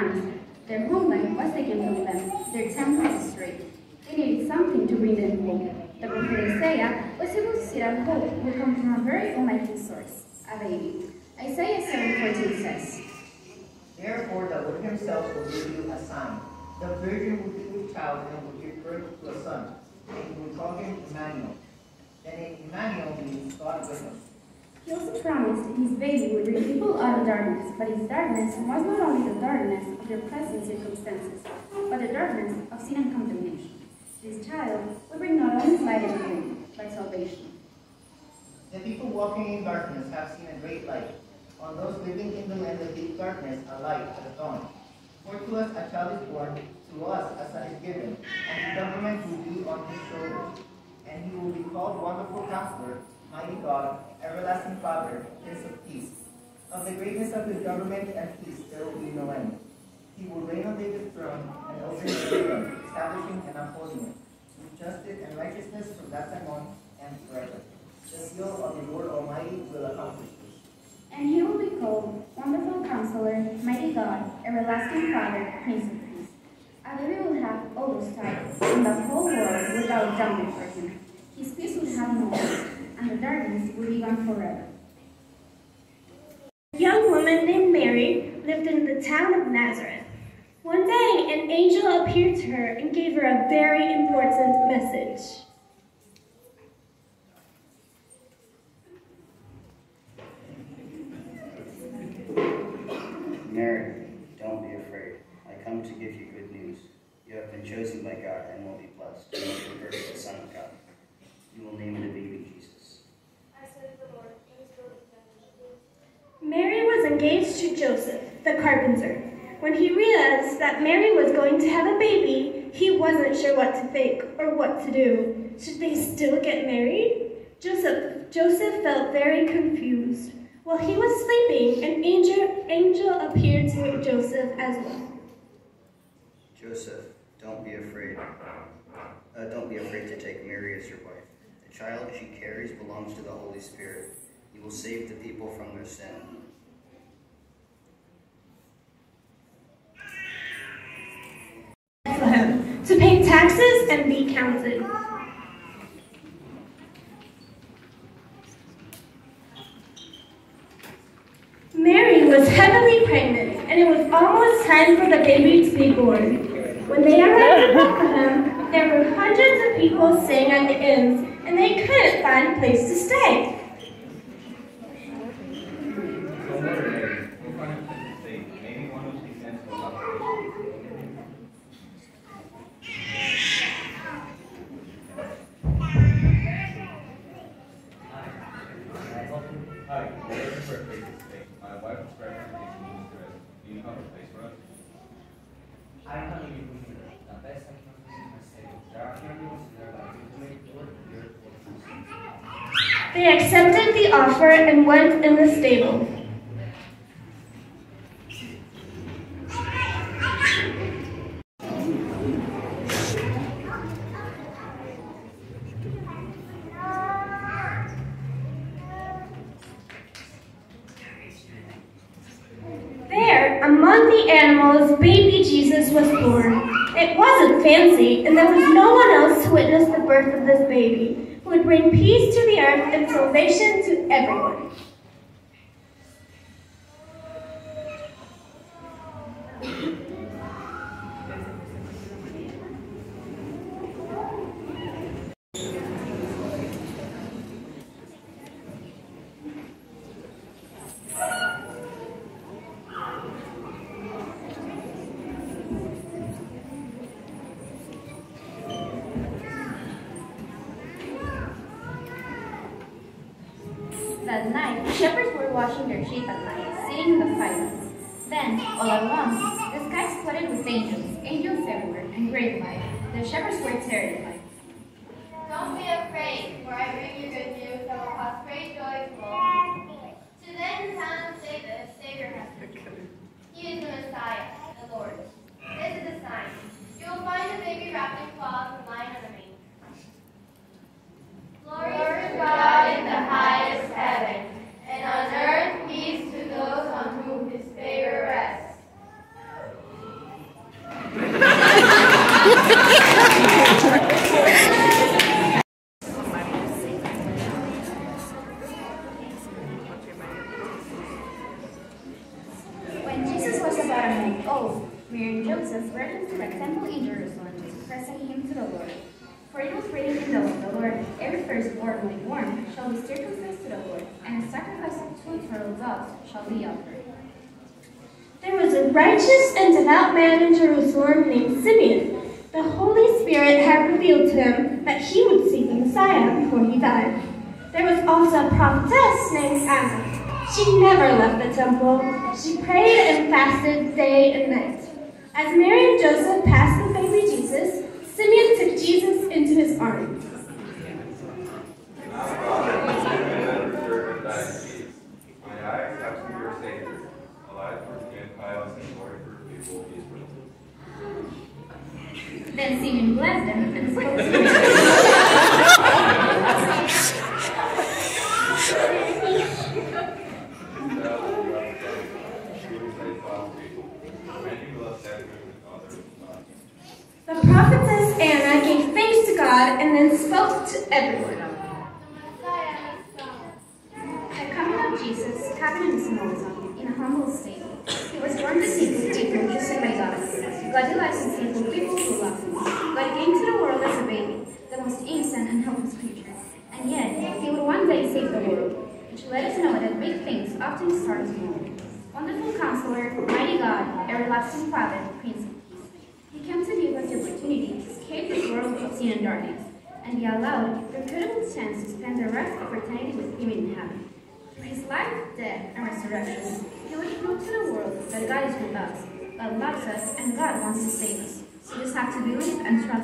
promised. Their homeland was taken from them, their temple was. They needed something to bring them hope. The prophet Isaiah was able to see that hope would come from a very unlikely source, a baby. Isaiah 7:14 says, Therefore the Lord himself will give you a sign. The virgin will with child and will give birth to a son, and he will call him Emmanuel. The name Emmanuel means God with us. Also promised his baby would bring people out of darkness, but his darkness was not only the darkness of their present circumstances, but the darkness of sin and condemnation. This child would bring not only light and gloom, but salvation. The people walking in darkness have seen a great light. On those living in the land of deep darkness, a light has dawned. For to us a child is born, to us a son is given, and the government will be on his shoulders. And he will be called Wonderful Counselor, Mighty God, Everlasting Father, Prince of Peace. Of the greatness of his government and peace there will be no end. He will reign on David's throne and over his kingdom, establishing and upholding it with justice and righteousness from that time on and forever. The seal of the Lord Almighty will accomplish this. And he will be called Wonderful Counselor, Mighty God, Everlasting Father, Prince of Peace. Baby will have all those titles, and the whole world without jumping for him. His peace will have no end, and the darkness will be gone forever. A young woman named Mary lived in the town of Nazareth. One day, an angel appeared to her and gave her a very important message. Mary, don't be afraid. I come to give you good news. You have been chosen by God and will be blessed. You will birth the Son of God. You will name the baby Jesus. Mary was engaged to Joseph, the carpenter. When he realized that Mary was going to have a baby, he wasn't sure what to think or what to do. Should they still get married? Joseph, Joseph felt very confused. While he was sleeping, an angel, angel appeared to Joseph as well. Joseph, don't be afraid. Uh, don't be afraid to take Mary as your wife. The child she carries belongs to the Holy Spirit. He will save the people from their sin. Bethlehem to pay taxes and be counted. Mary was heavily pregnant, and it was almost time for the baby to be born. When they arrived in Bethlehem, there were hundreds of people staying at the inns, and they couldn't find a place to stay. Don't worry, Mary. We'll find a place to stay. Maybe one of these ends will help. Hi, we're looking for a place to stay. My wife's recommendation is interested. Do you have a place for us? I can't leave you here. The best I can do is my city. There are animals there that you make work here for They accepted the offer and went in the stable. There, among the animals, baby Jesus was born. It wasn't fancy, and there was no one else to witness the birth of this baby, who would bring peace to the earth and salvation to everyone. That night, shepherds were washing their sheep at night, sitting in the fire. Then, all at once, the sky flooded with angels, angels everywhere, and great light. The shepherds were terrified. Don't be afraid, for I bring you good news that will cause great joy to all. Today in the town of David, a Savior has born. He is the Messiah, the Lord. This is the sign. You will find a baby wrapped in cloths and lying on a manger. Glory to God in the highest heaven, and on earth peace to those on whom his favor rests. Solemn oath, Mary and Joseph were to the temple in Jerusalem to him to the Lord. For it was written in the law of the Lord, every firstborn born shall be circumcised to the Lord, and a sacrifice of two turtle doves shall be offered. There was a righteous and devout man in Jerusalem named Simeon. The Holy Spirit had revealed to him that he would see the Messiah before he died. There was also a prophetess named Anna. She never left the temple. She prayed and fasted day and night. As Mary and Joseph passed the baby Jesus, Simeon took Jesus into his arms. Then Simeon blessed them and spoke to Mary. Thou who hast done truly thy Father's people. Many will have said to the Father of God. The prophetess Anna gave thanks to God and then come. The coming of Jesus happened in small town, in a humble state. He was born to people, people chosen by God. God delights in simple people who love him. God came to the world as a baby, the most innocent and helpless creature. And yet, he would one day save the world, which let us know that big things often start small. Wonderful Counselor, Mighty God, Everlasting Father, Prince of Peace. He came to give us the opportunity to escape this world of sin and darkness, and be allowed the incredible chance to spend the rest of eternity with him in heaven. Through his life, death, and resurrection, he would prove to the world that God is with us, God loves us, and God wants to save us. We just have to believe and trust.